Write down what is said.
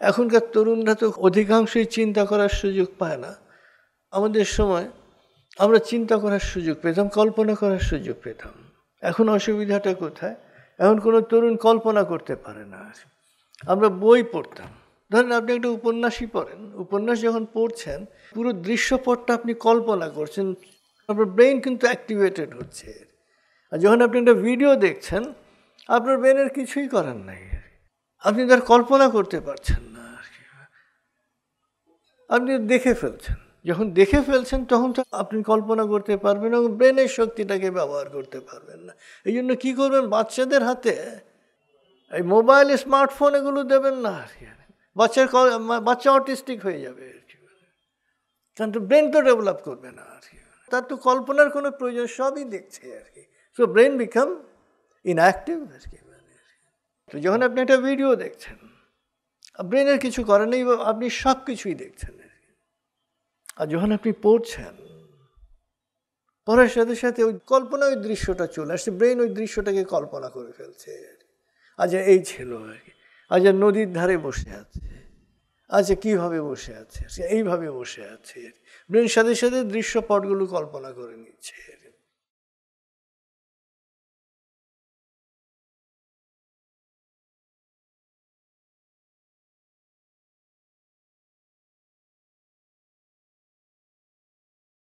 এখনকার তরুণরা তো অধিকাংশই চিন্তা করার সুযোগ পায় না। আমাদের সময় আমরা চিন্তা করার সুযোগ পেতাম, কল্পনা করার সুযোগ পেতাম। এখন অসুবিধাটা কোথায়? এখন কোনো তরুণ কল্পনা করতে পারে না। আমরা বই পড়তাম। ধরেন আপনি একটা উপন্যাসই পড়েন। উপন্যাস যখন পড়ছেন, পুরো দৃশ্যপটটা আপনি কল্পনা করছেন, আপনার ব্রেন কিন্তু অ্যাক্টিভেটেড হচ্ছে। আর যখন আপনি একটা ভিডিও দেখছেন, আপনার ব্রেনের কিছুই করার নাই। আপনি তার কল্পনা করতে পারছেন আপনি দেখে ফেলছেন। যখন দেখে ফেলছেন, তখন তো আপনি কল্পনা করতে পারবেন এবং ব্রেনের শক্তিটাকে ব্যবহার করতে পারবেন না। এই জন্য কী করবেন? বাচ্চাদের হাতে এই মোবাইল, স্মার্টফোন এগুলো দেবেন না আর কি। বাচ্চার বাচ্চা অটিস্টিক হয়ে যাবে আর কি। কারণ তো ব্রেন তো ডেভেলপ করবে না আর কি। তার তো কল্পনার কোনো প্রয়োজন, সবই দেখছে আর কি। সো ব্রেন বিকাম ইনঅ্যাক্টিভ আর কি। তো যখন আপনি একটা ভিডিও দেখছেন ব্রেনের কিছু করে নেই, আপনি সব কিছুই দেখছেন। আর যখন আপনি পড়ছেন, পড়ার সাথে সাথে ওই কল্পনা ওই দৃশ্যটা চলে আসছে ব্রেন ওই দৃশ্যটাকে কল্পনা করে ফেলছে। আচ্ছা এই ছিল আর কি। আচ্ছা নদীর ধারে বসে আছে। আচ্ছা কীভাবে বসে আছে? এইভাবে বসে আছে ব্রেন সাথে সাথে দৃশ্যপটগুলো কল্পনা করে নিচ্ছে।